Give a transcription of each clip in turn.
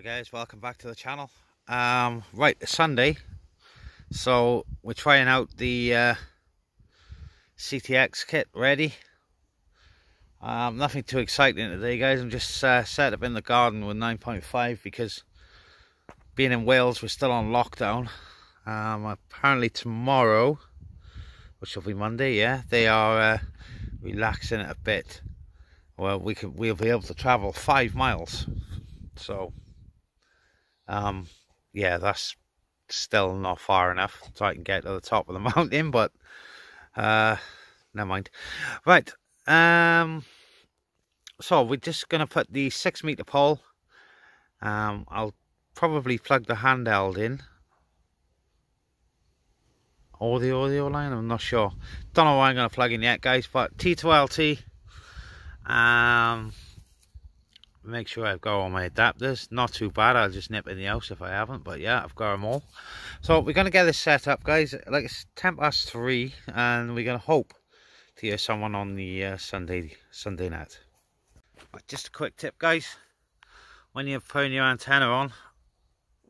Hi guys, welcome back to the channel. Um, right, it's Sunday, so we're trying out the uh, CTX kit ready. Um, nothing too exciting today guys, I'm just uh, set up in the garden with 9.5 because being in Wales we're still on lockdown. Um, apparently tomorrow, which will be Monday, yeah, they are uh, relaxing it a bit. Well, we can we'll be able to travel five miles, so um, yeah, that's still not far enough so I can get to the top of the mountain, but uh, never mind. Right, um, so we're just going to put the six meter pole. Um, I'll probably plug the handheld in. Or the audio line, I'm not sure. Don't know why I'm going to plug in yet, guys, but T2LT. Um, make sure I've got all my adapters. Not too bad, I'll just nip in the house if I haven't, but yeah, I've got them all. So we're going to get this set up, guys. Like it's 10 past 3, and we're going to hope to hear someone on the uh, Sunday Sunday night. Just a quick tip, guys. When you're putting your antenna on,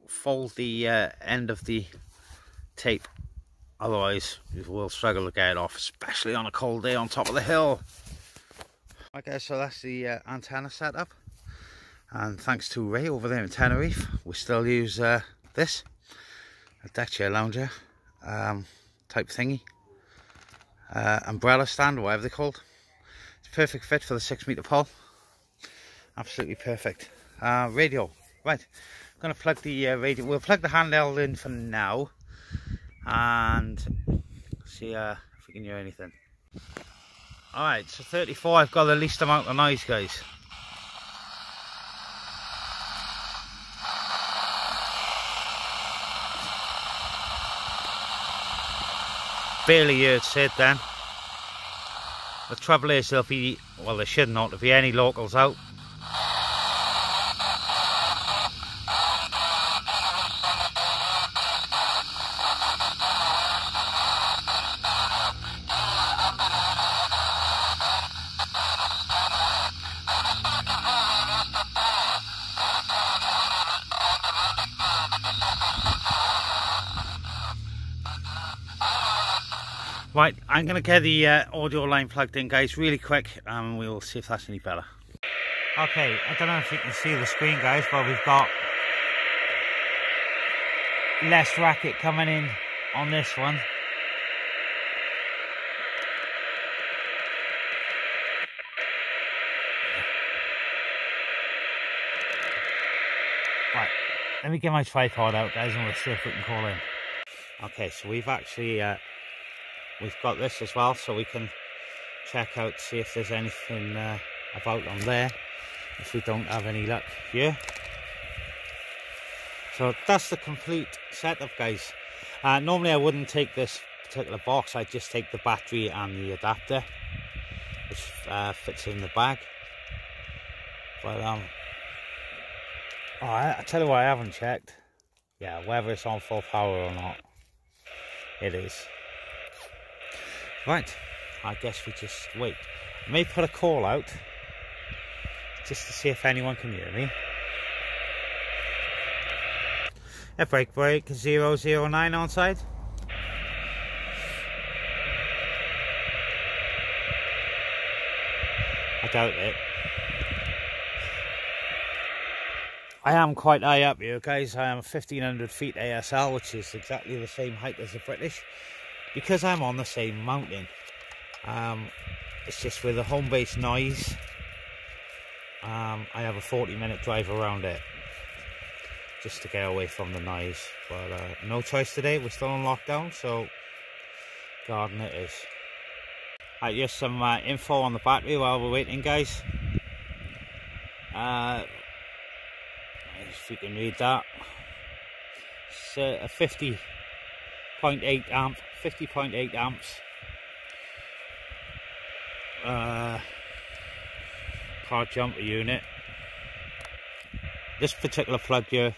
fold the uh, end of the tape. Otherwise, you will struggle to get it off, especially on a cold day on top of the hill. Okay, so that's the uh, antenna setup and thanks to Ray over there in Tenerife we still use uh, this a deck chair lounger um, type thingy. Uh, umbrella stand whatever they're called. It's perfect fit for the six meter pole. Absolutely perfect. Uh, radio. Right. I'm gonna plug the uh, radio. We'll plug the handheld in for now. And see uh, if we can hear anything. Alright, so 34 I've got the least amount of noise guys barely heard said then. The trouble is there'll be, well there should not, there'll be any locals out. Right, I'm going to get the uh, audio line plugged in, guys, really quick, and we'll see if that's any better. Okay, I don't know if you can see the screen, guys, but we've got less racket coming in on this one. Right, let me get my tripod out, guys, and we'll see if we can call in. Okay, so we've actually uh, we've got this as well so we can check out see if there's anything uh, about on there if we don't have any luck here. So that's the complete setup guys. Uh, normally I wouldn't take this particular box I'd just take the battery and the adapter which uh, fits in the bag. But um oh, I, I tell you what I haven't checked. Yeah whether it's on full power or not it is Right, I guess we just wait. I may put a call out just to see if anyone can hear me. A break break 009 on. I doubt it. I am quite high up here guys, I am 1500 feet ASL which is exactly the same height as the British because I'm on the same mountain um, it's just with the home base noise um, I have a 40 minute drive around it just to get away from the noise. But uh, no choice today we're still on lockdown so garden it is. Right here's some uh, info on the battery while we're waiting guys. Uh, if you can read that. It's uh, a 50 0.8 amp 50.8 amps. Uh, car jumper unit. This particular plug here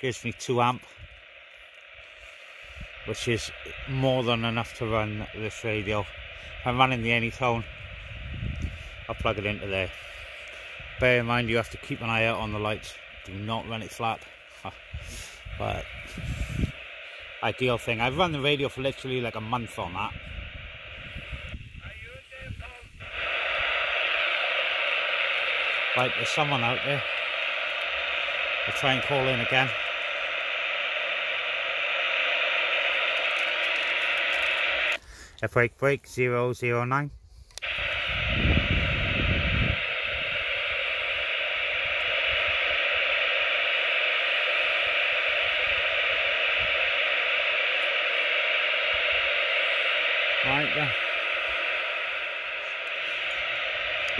gives me 2 amp which is more than enough to run this radio. If I'm running the Anytone I'll plug it into there. Bear in mind you have to keep an eye out on the lights. Do not run it flat. But ideal thing. I've run the radio for literally like a month on that. Right, there's someone out there. We'll try and call in again. A break 009.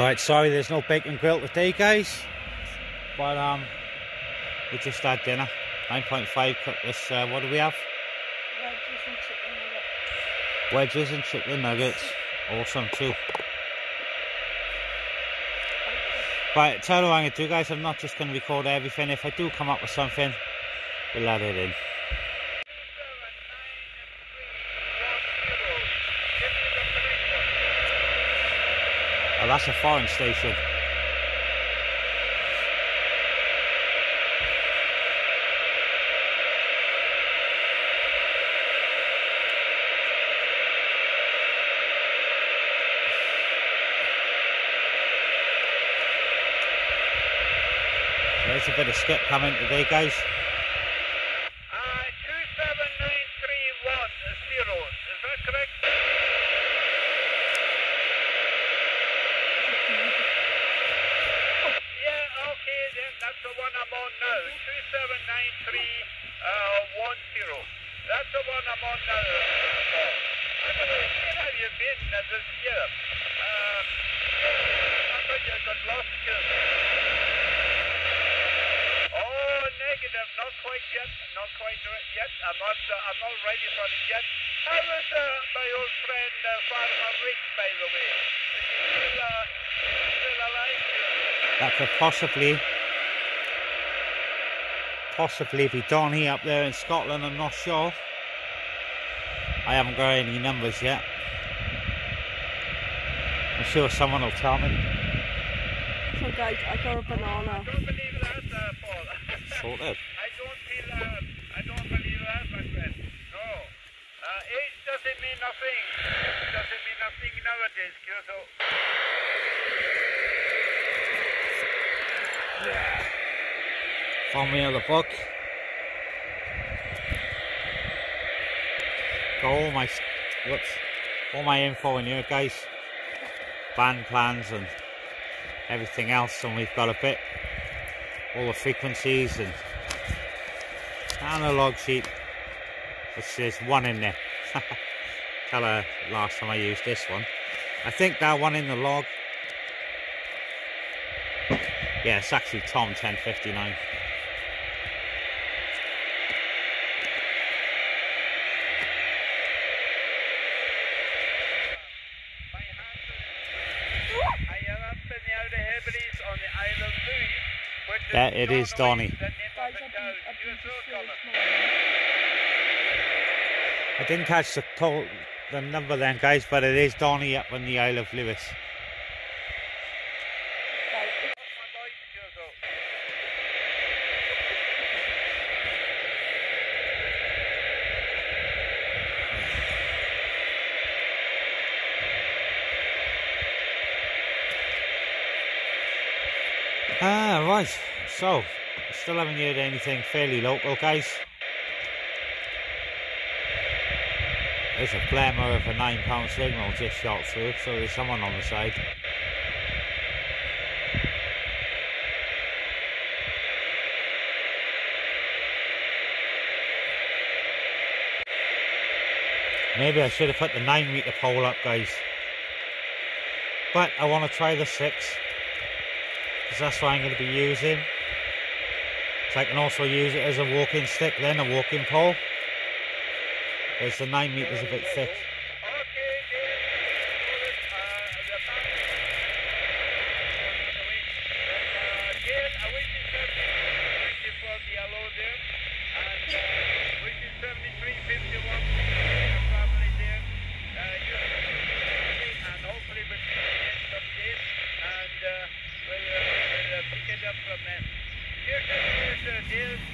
Right, sorry there's no bacon grill today guys. But um we just had dinner. 9.5 cut this uh, what do we have? Wedges and chicken nuggets. Awesome too. Right, tell you what I'm going to do guys, I'm not just going to record everything. If I do come up with something, we'll add it in. That's a foreign station. There's a bit of skip coming today, guys. Uh, 27931 zero. Is that correct? Yeah, okay, then that's the one I'm on now. 2793 uh. That's the one I'm on now. I don't know, where have you been uh, this year? Um, I thought you got lost. Here. Oh, negative. Not quite yet. Not quite yet. I'm not. Uh, I'm not ready for it yet. How is uh, my old friend uh, Farmer Rick, by the way? Is he still, uh, still alive? That could possibly, possibly be Donny up there in Scotland. I'm not sure. I haven't got any numbers yet. I'm sure someone will tell me. So guys, I got a banana. Don't believe that, uh, Paul. Sorted. I don't feel. Uh, I don't believe that, my friend. No. Uh, age doesn't mean nothing. It doesn't mean nothing nowadays, Kyoto. Found me the book. Got all my whoops, all my info in here, guys. Band plans and everything else, and we've got a bit all the frequencies and analog sheet, which there's one in there. Tell her last time I used this one. I think that one in the log. Yeah, it's actually Tom 1059. My hands I am up in the Outer Hebrides on the Isle of Lewis, which is Yeah, it is Norway, Donny. The name Guys, of the I've town. been, I've been Kyoto, to Connor. this morning. I didn't catch the call, the number then, guys, but it is Donny up on the Isle of Lewis. Ah, right. So, still haven't heard anything fairly local, guys. There's a glimmer of a nine pound signal just shot through, so there's someone on the side. Maybe I should have put the nine meter pole up, guys. But I want to try the six because that's what I'm going to be using. So I can also use it as a walking stick, then a walking pole. Whereas the 9 metres a bit thick. Okay, Dave. Uh, the back. Uh, Dave, I wish you 73 for the yellow there. And uh, wish you 73 51 for your family there. Uh, you and hopefully we'll see you again someday. And uh, we'll, uh, we'll uh, pick it up from them. Cheers.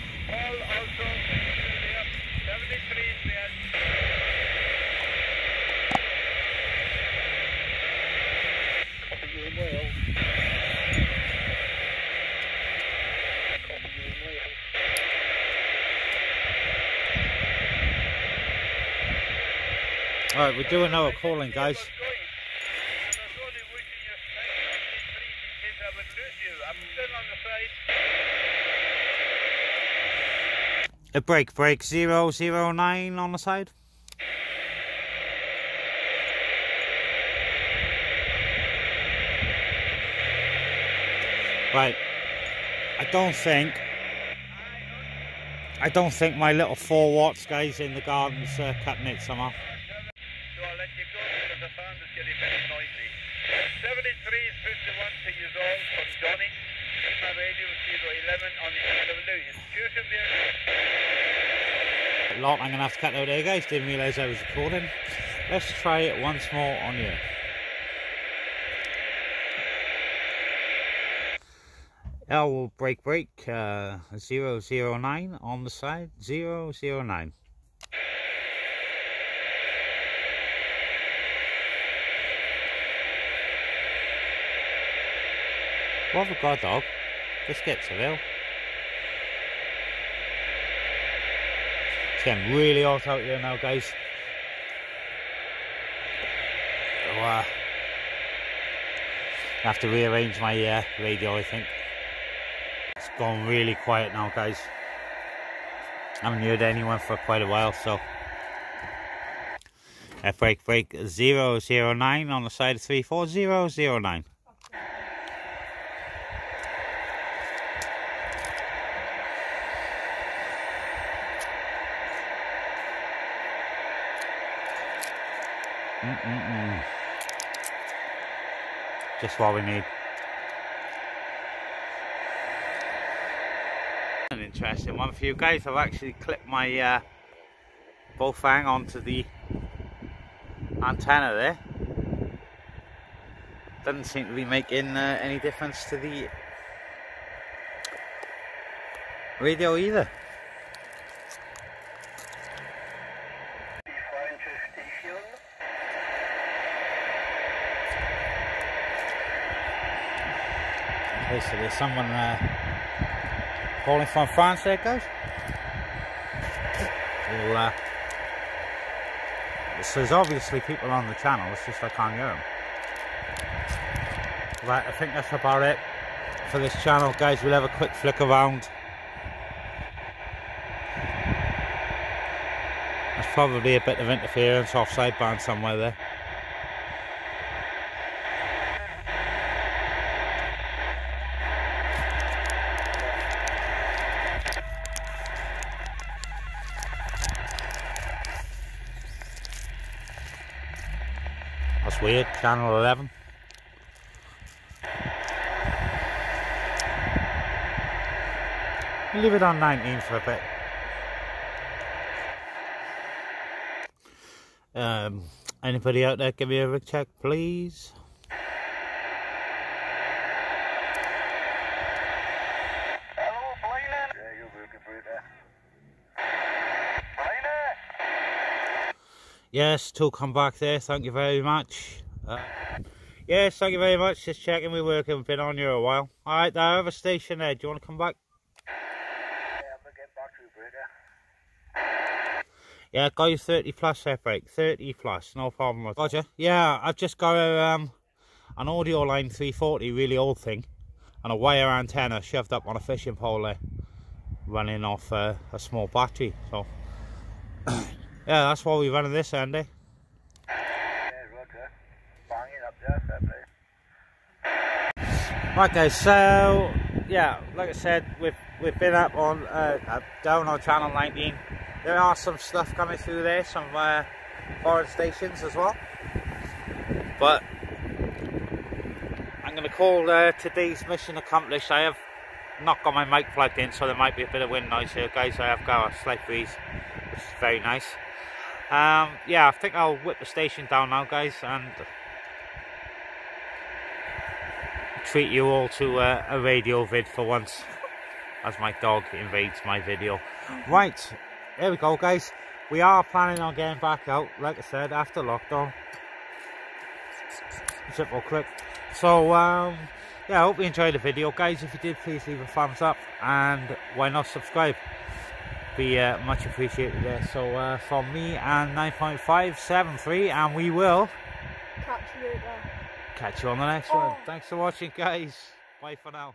We're doing our calling, guys. A break, break, zero, zero, nine on the side. Right, I don't think, I don't think my little four watts guys in the garden's uh, cutting it somehow. 11 on the Lot, I'm going to have to cut out there, guys. Didn't realise I was recording. Let's try it once more on you. L will break break uh, 009 on the side 009. What a god dog? Just get to there. It's getting really hot out here now, guys. So, uh, I have to rearrange my uh, radio, I think. It's gone really quiet now, guys. I haven't heard anyone for quite a while, so. F break break 009 on the side of 34009. Mm-mm-mm. Just what we need. An interesting one for you guys. I've actually clipped my uh, Baofeng onto the antenna there. Doesn't seem to be making uh, any difference to the radio either. Okay, so there's someone uh, calling from France there, guys. Well, uh, so there's obviously people on the channel, it's just I can't hear them. Right, I think that's about it for this channel, guys. We'll have a quick flick around. There's probably a bit of interference off sideband somewhere there. That's weird, channel 11. Leave it on 19 for a bit. Um, anybody out there give me a rig check, please? Hello, Blainer. Yeah, you're working for it there. Yes, to come back there, thank you very much. Uh, yes, thank you very much. Just checking we work. We've been on here a while. Alright, I have a station there. Do you want to come back? Yeah, I'm get back to you. Yeah, got you 30 flash set break. 30 flash, no problem. with- Roger. Yeah, I've just got a, um, an audio line 340, really old thing, and a wire antenna shoved up on a fishing pole there, running off uh, a small battery. So, yeah, that's why we're running this, Andy. Yeah, roger. Banging up there, fair play. Right, guys. So, yeah, like I said, we've we've been up on uh, down on channel 19. There are some stuff coming through there, some uh, foreign stations as well. But I'm going to call uh, today's mission accomplished. I have not got my mic plugged in, so there might be a bit of wind noise here, guys. I have got a slight breeze, which is very nice. Um, yeah, I think I'll whip the station down now, guys, and treat you all to uh, a radio vid for once as my dog invades my video. Right, there we go guys. We are planning on getting back out, like I said, after lockdown. Simple quick. So, um, yeah, I hope you enjoyed the video. Guys, if you did, please leave a thumbs up and why not subscribe. be uh, much appreciated there. So uh, from me and 9.573, and we will Catch you later. Catch you on the next one. Oh. Thanks for watching, guys. Bye for now.